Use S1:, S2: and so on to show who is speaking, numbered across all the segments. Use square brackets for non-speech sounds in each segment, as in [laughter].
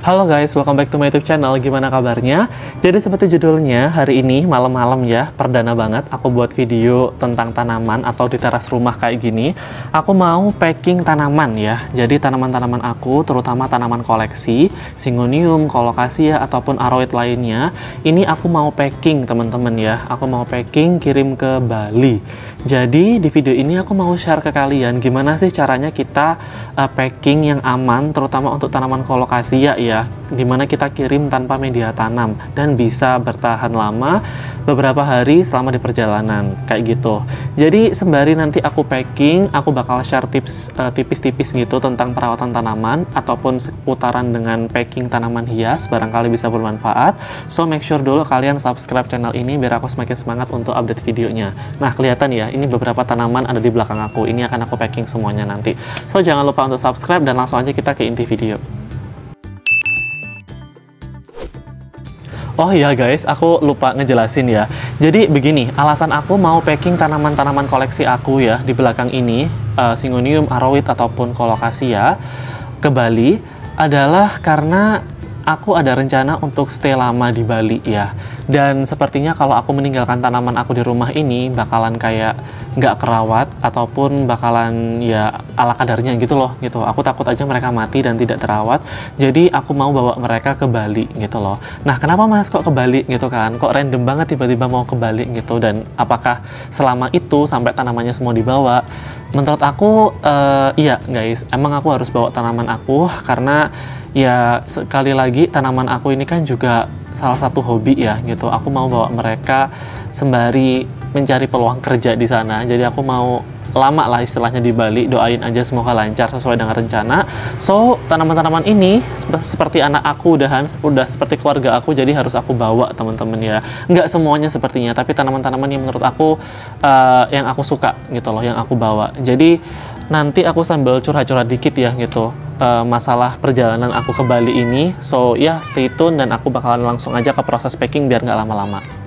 S1: Halo guys, welcome back to my YouTube channel. Gimana kabarnya? Jadi seperti judulnya, hari ini malam-malam ya, perdana banget aku buat video tentang tanaman atau di teras rumah kayak gini. Aku mau packing tanaman ya. Jadi tanaman-tanaman aku, terutama tanaman koleksi, Syngonium, Colocasia ataupun aroid lainnya, ini aku mau packing teman-teman ya. Aku mau packing kirim ke Bali. Jadi di video ini aku mau share ke kalian gimana sih caranya kita uh, packing yang aman, terutama untuk tanaman Colocasia ya ya. Di mana kita kirim tanpa media tanam dan bisa bertahan lama beberapa hari selama di perjalanan kayak gitu. Jadi sembari nanti aku packing aku bakal share tips uh, tipis-tipis gitu tentang perawatan tanaman ataupun seputaran dengan packing tanaman hias barangkali bisa bermanfaat. So make sure dulu kalian subscribe channel ini biar aku semakin semangat untuk update videonya. Nah kelihatan ya ini beberapa tanaman ada di belakang aku. Ini akan aku packing semuanya nanti. So jangan lupa untuk subscribe dan langsung aja kita ke inti video Oh iya guys, aku lupa ngejelasin ya. Jadi begini, alasan aku mau packing tanaman-tanaman koleksi aku ya di belakang ini, uh, Syngonium, Aroid ataupun Colocasia ke Bali adalah karena aku ada rencana untuk stay lama di Bali ya. Dan sepertinya kalau aku meninggalkan tanaman aku di rumah ini bakalan kayak nggak kerawat ataupun bakalan ya ala kadarnya gitu loh gitu. Aku takut aja mereka mati dan tidak terawat. Jadi aku mau bawa mereka ke Bali gitu loh. Nah kenapa mas kok ke Bali gitu kan? Kok random banget tiba-tiba mau ke Bali gitu? Dan apakah selama itu sampai tanamannya semua dibawa? Menurut aku uh, iya guys. Emang aku harus bawa tanaman aku karena ya sekali lagi tanaman aku ini kan juga salah satu hobi ya gitu. Aku mau bawa mereka sembari mencari peluang kerja di sana. Jadi aku mau lama lah istilahnya di Bali doain aja semoga lancar sesuai dengan rencana. So tanaman-tanaman ini seperti anak aku udahan udah seperti keluarga aku jadi harus aku bawa teman-teman ya. Nggak semuanya sepertinya tapi tanaman-tanaman yang menurut aku uh, yang aku suka gitu loh yang aku bawa. Jadi nanti aku sambil curhat-curhat dikit ya gitu uh, masalah perjalanan aku ke Bali ini. So ya stay tune dan aku bakalan langsung aja ke proses packing biar nggak lama-lama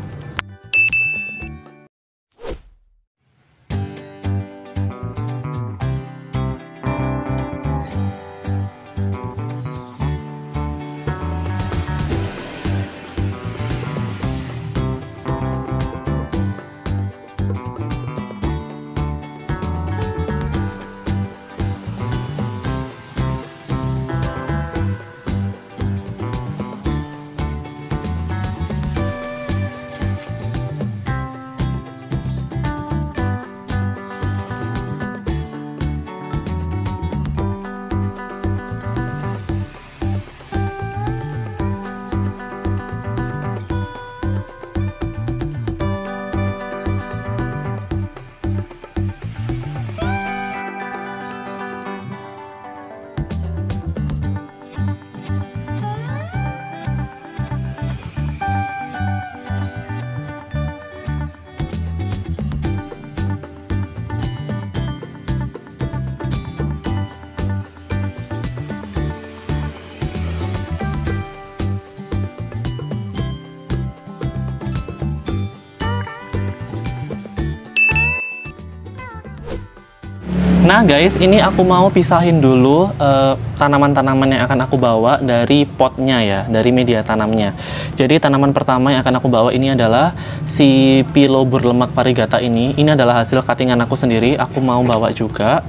S1: Nah guys, ini aku mau pisahin dulu eh, tanaman-tanaman yang akan aku bawa dari potnya ya, dari media tanamnya. Jadi tanaman pertama yang akan aku bawa ini adalah si pilo berlemak varigata ini. Ini adalah hasil cuttingan aku sendiri, aku mau bawa juga.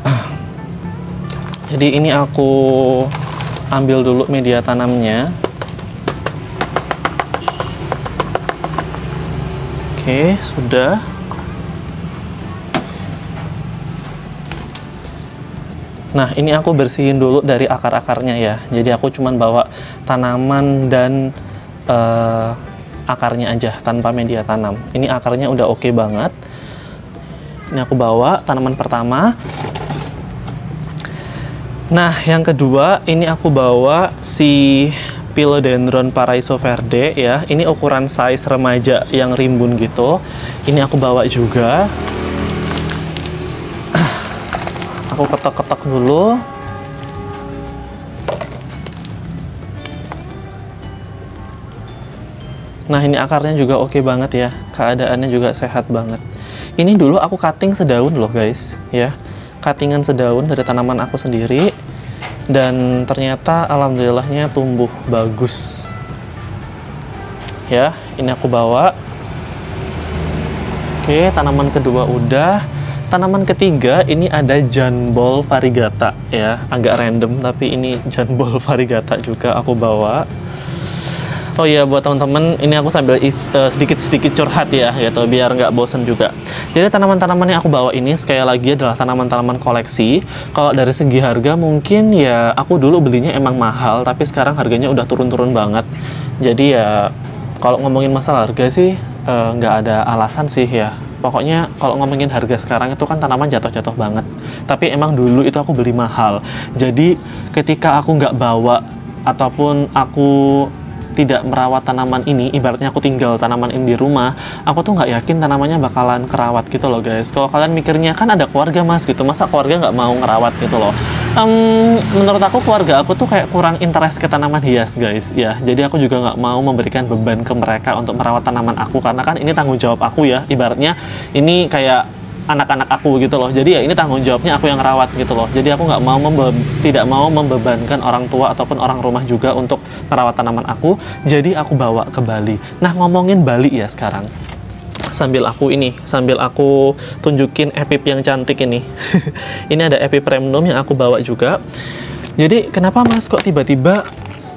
S1: [clears throat] Jadi ini aku ambil dulu media tanamnya. Oke, sudah. Nah, ini aku bersihin dulu dari akar-akarnya ya. Jadi aku cuman bawa tanaman dan uh, akarnya aja tanpa media tanam. Ini akarnya udah oke okay banget. Ini aku bawa tanaman pertama. Nah, yang kedua ini aku bawa si Philodendron Paraiso Verde ya. Ini ukuran size remaja yang rimbun gitu. Ini aku bawa juga. Aku ketok-ketok dulu. Nah ini akarnya juga oke okay banget ya. Keadaannya juga sehat banget. Ini dulu aku cutting sedaun loh guys. Ya cuttingan sedaun dari tanaman aku sendiri. Dan ternyata alhamdulillahnya tumbuh bagus. Ya ini aku bawa. Oke tanaman kedua udah tanaman ketiga ini ada janbol variegata ya agak random tapi ini janbol [laughs] variegata juga aku bawa Oh iya buat teman-teman ini aku sambil sedikit sedikit-sedikit curhat ya gitu biar nggak bosen juga. Jadi tanaman-tanaman yang aku bawa ini sekali lagi adalah tanaman-tanaman koleksi. Kalau dari segi harga mungkin ya aku dulu belinya emang mahal tapi sekarang harganya udah turun-turun banget. Jadi ya kalau ngomongin masalah harga sih eh, nggak uh, ada alasan sih ya. Pokoknya kalau ngomongin harga sekarang itu kan tanaman jatuh-jatuh banget. Tapi emang dulu itu aku beli mahal. Jadi ketika aku nggak bawa ataupun aku tidak merawat tanaman ini, ibaratnya aku tinggal tanaman ini di rumah, aku tuh nggak yakin tanamannya bakalan kerawat gitu loh guys. Kalau kalian mikirnya kan ada keluarga mas gitu, masa keluarga nggak mau ngerawat gitu loh. Um, menurut aku keluarga aku tuh kayak kurang interest ke tanaman hias guys, ya. Jadi aku juga nggak mau memberikan beban ke mereka untuk merawat tanaman aku karena kan ini tanggung jawab aku ya. Ibaratnya ini kayak anak-anak aku gitu loh. Jadi ya ini tanggung jawabnya aku yang rawat gitu loh. Jadi aku nggak mau tidak mau membebankan orang tua ataupun orang rumah juga untuk merawat tanaman aku. Jadi aku bawa ke Bali. Nah ngomongin Bali ya sekarang sambil aku ini sambil aku tunjukin epip yang cantik ini. [laughs] Ini ada epip premium yang aku bawa juga. Jadi kenapa mas kok tiba-tiba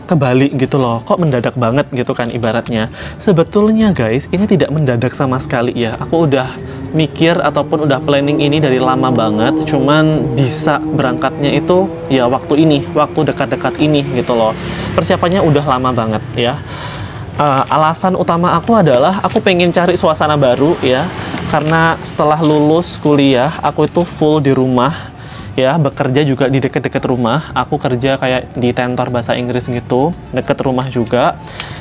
S1: ke Bali gitu loh? Kok mendadak banget gitu kan ibaratnya? Sebetulnya guys ini tidak mendadak sama sekali ya. Aku udah mikir ataupun udah planning ini dari lama banget. Cuman bisa berangkatnya itu ya waktu ini waktu dekat-dekat ini gitu loh. Persiapannya udah lama banget ya uh, alasan utama aku adalah aku pengen cari suasana baru ya. Karena setelah lulus kuliah aku itu full di rumah ya. Bekerja juga di deket-deket rumah. Aku kerja kayak di tentor bahasa Inggris gitu deket rumah juga.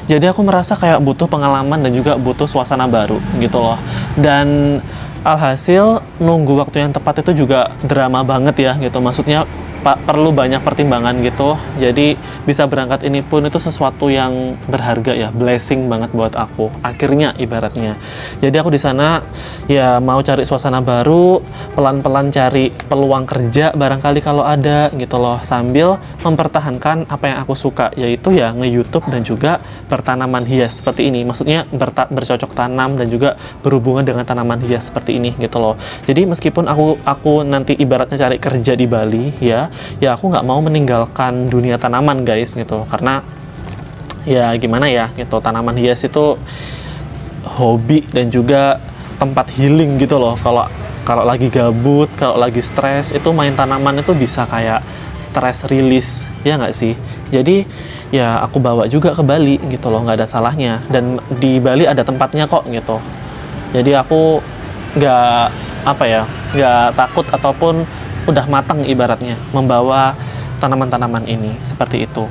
S1: Jadi aku merasa kayak butuh pengalaman dan juga butuh suasana baru gitu loh. Dan alhasil nunggu waktu yang tepat itu juga drama banget ya gitu. Maksudnya perlu banyak pertimbangan gitu. Jadi bisa berangkat ini pun itu sesuatu yang berharga ya blessing banget buat aku. Akhirnya ibaratnya. Jadi aku di sana ya mau cari suasana baru pelan-pelan cari peluang kerja barangkali kalau ada gitu loh. Sambil mempertahankan apa yang aku suka yaitu ya nge-youtube dan juga bertanaman hias seperti ini. Maksudnya bercocok tanam dan juga berhubungan dengan tanaman hias seperti ini gitu loh. Jadi meskipun aku aku nanti ibaratnya cari kerja di Bali ya ya aku nggak mau meninggalkan dunia tanaman guys gitu. Karena ya gimana ya gitu. Tanaman hias itu hobi dan juga tempat healing gitu loh. Kalau kalau lagi gabut kalau lagi stres itu main tanaman itu bisa kayak stress release ya nggak sih? Jadi ya aku bawa juga ke Bali gitu loh nggak ada salahnya. Dan di Bali ada tempatnya kok gitu. Jadi aku nggak apa ya nggak takut ataupun udah matang ibaratnya membawa tanaman-tanaman ini seperti itu.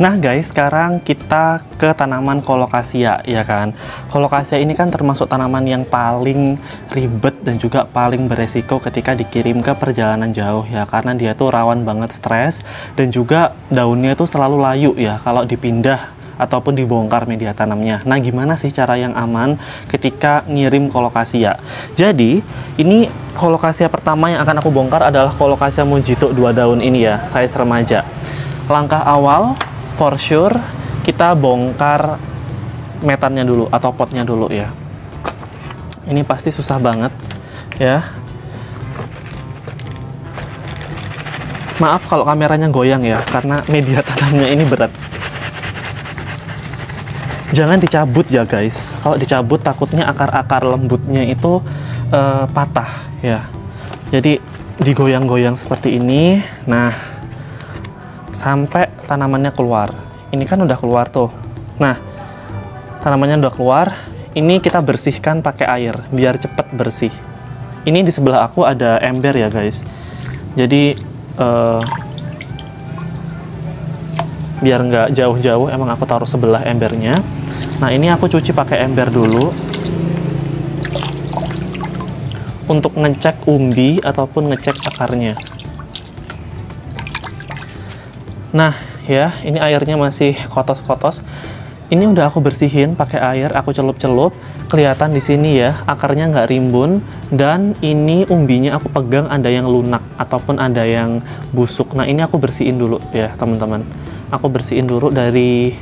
S1: Nah guys, sekarang kita ke tanaman kolokasia ya kan. Kolokasia ini kan termasuk tanaman yang paling ribet dan juga paling beresiko ketika dikirim ke perjalanan jauh ya karena dia tuh rawan banget stres dan juga daunnya tuh selalu layu ya kalau dipindah ataupun dibongkar media tanamnya. Nah, gimana sih cara yang aman ketika ngirim kolokasia? Jadi, ini kolokasia pertama yang akan aku bongkar adalah kolokasia mojito dua daun ini ya, size remaja. Langkah awal, for sure, kita bongkar metannya dulu atau potnya dulu ya. Ini pasti susah banget ya. Maaf kalau kameranya goyang ya, karena media [laughs] tanamnya ini berat jangan dicabut ya guys. Kalau dicabut takutnya akar-akar lembutnya itu uh, patah ya. Jadi digoyang-goyang seperti ini. Nah sampai tanamannya keluar. Ini kan udah keluar tuh. Nah tanamannya udah keluar. Ini kita bersihkan pakai air biar cepet bersih. Ini di sebelah aku ada ember ya guys. Jadi uh, biar nggak jauh-jauh emang aku taruh sebelah embernya Nah ini aku cuci pakai ember dulu untuk ngecek umbi ataupun ngecek akarnya. Nah ya ini airnya masih kotos-kotos. ini udah aku bersihin pakai air, aku celup-celup. Kelihatan di sini ya, akarnya nggak rimbun dan ini umbinya aku pegang ada yang lunak ataupun ada yang busuk. Nah ini aku bersihin dulu ya teman-teman. Aku bersihin dulu dari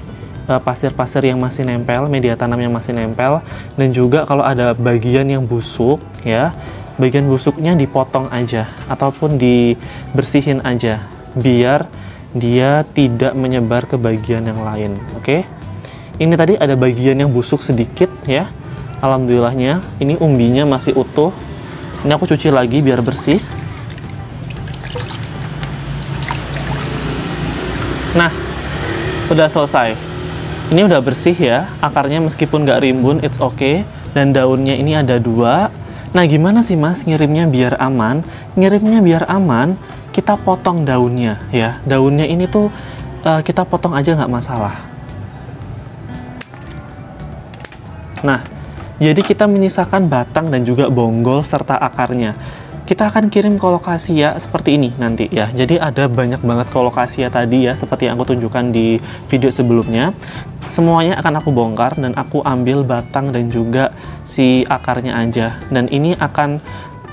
S1: pasir-pasir yang masih nempel, media tanam yang masih nempel, dan juga kalau ada bagian yang busuk ya, bagian busuknya dipotong aja ataupun dibersihin aja biar dia tidak menyebar ke bagian yang lain oke? Okay? ini tadi ada bagian yang busuk sedikit ya. Alhamdulillahnya ini umbinya masih utuh. Ini aku cuci lagi biar bersih. Nah udah selesai ini udah bersih ya akarnya meskipun nggak rimbun it's okay. Dan daunnya ini ada dua. Nah gimana sih mas ngirimnya biar aman? Ngirimnya biar aman kita potong daunnya ya. Daunnya ini tuh uh, kita potong aja nggak masalah. Nah jadi kita menyisakan batang dan juga bonggol serta akarnya kita akan kirim kolokasia seperti ini nanti ya. Jadi ada banyak banget kolokasia tadi ya seperti yang aku tunjukkan di video sebelumnya. Semuanya akan aku bongkar dan aku ambil batang dan juga si akarnya aja. Dan ini akan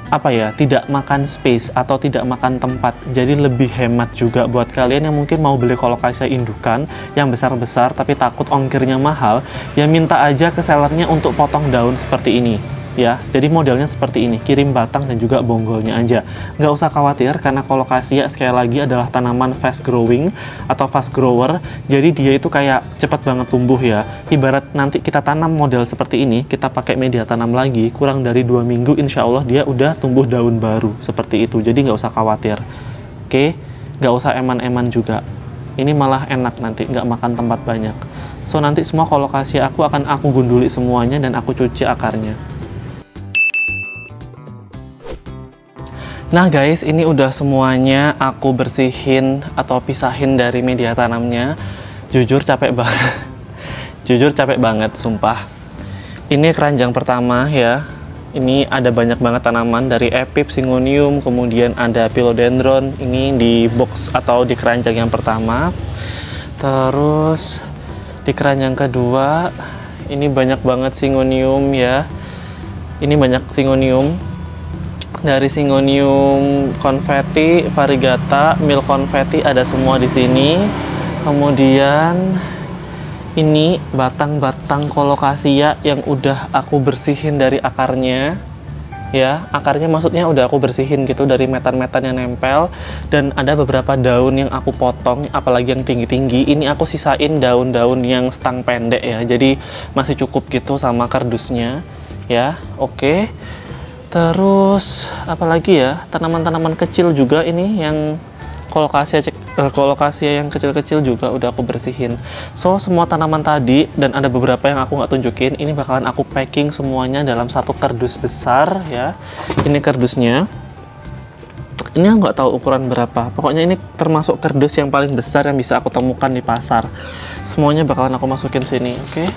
S1: apa ya tidak makan space atau tidak makan tempat. Jadi lebih hemat juga buat kalian yang mungkin mau beli kolokasia indukan yang besar-besar tapi takut ongkirnya mahal ya minta aja ke sellernya untuk potong daun seperti ini ya jadi modelnya seperti ini kirim batang dan juga bonggolnya aja. Nggak usah khawatir karena kolokasia sekali lagi adalah tanaman fast growing atau fast grower jadi dia itu kayak cepat banget tumbuh ya. Ibarat nanti kita tanam model seperti ini kita pakai media tanam lagi kurang dari dua minggu insya Allah dia udah tumbuh daun baru seperti itu. Jadi nggak usah khawatir. Oke? Nggak usah eman-eman juga. Ini malah enak nanti nggak makan tempat banyak. So nanti semua kolokasia aku akan aku gunduli semuanya dan aku cuci akarnya Nah guys, ini udah semuanya aku bersihin atau pisahin dari media tanamnya. Jujur capek banget. [laughs] Jujur capek banget, sumpah. Ini keranjang pertama ya. Ini ada banyak banget tanaman dari epip, singonium, kemudian ada philodendron. Ini di box atau di keranjang yang pertama. Terus di keranjang kedua, ini banyak banget singonium ya. Ini banyak singonium dari Singonium confetti, variegata, mil confetti ada semua di sini. Kemudian ini batang-batang kolokasia yang udah aku bersihin dari akarnya. Ya, akarnya maksudnya udah aku bersihin gitu dari metan-metan yang nempel dan ada beberapa daun yang aku potong, apalagi yang tinggi-tinggi. Ini aku sisain daun-daun yang stang pendek ya. Jadi masih cukup gitu sama kardusnya. Ya, oke. Okay. Terus apalagi ya tanaman-tanaman kecil juga ini yang kolokasia eh, kolokasia yang kecil-kecil juga udah aku bersihin. So semua tanaman tadi dan ada beberapa yang aku nggak tunjukin ini bakalan aku packing semuanya dalam satu kardus besar ya. Ini kardusnya. Ini nggak tahu ukuran berapa. Pokoknya ini termasuk kardus yang paling besar yang bisa aku temukan di pasar. Semuanya bakalan aku masukin sini, oke? Okay?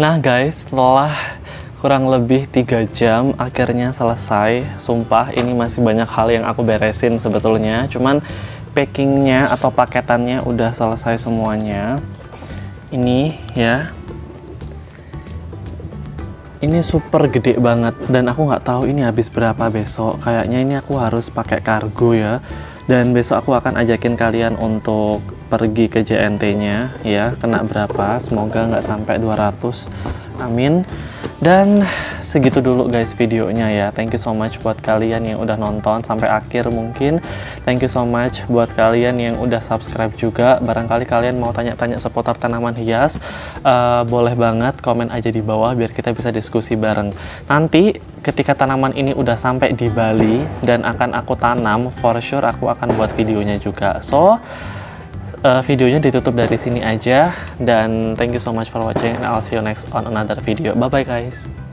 S1: Nah guys, setelah kurang lebih tiga jam akhirnya selesai. Sumpah ini masih banyak hal yang aku beresin sebetulnya. Cuman packingnya atau paketannya udah selesai semuanya. Ini ya. Ini super gede banget dan aku nggak tahu ini habis berapa besok. Kayaknya ini aku harus pakai kargo ya. Dan besok aku akan ajakin kalian untuk pergi ke JNT-nya ya. Kena berapa? Semoga nggak sampai 200. Amin. Dan segitu dulu guys videonya ya. Thank you so much buat kalian yang udah nonton sampai akhir mungkin. Thank you so much buat kalian yang udah subscribe juga. Barangkali kalian mau tanya-tanya seputar tanaman hias, uh, boleh banget komen aja di bawah biar kita bisa diskusi bareng. Nanti ketika tanaman ini udah sampai di Bali dan akan aku tanam, for sure aku akan buat videonya juga. So, uh, videonya ditutup dari sini aja. Dan thank you so much for watching and I'll see you next on another video. Bye bye guys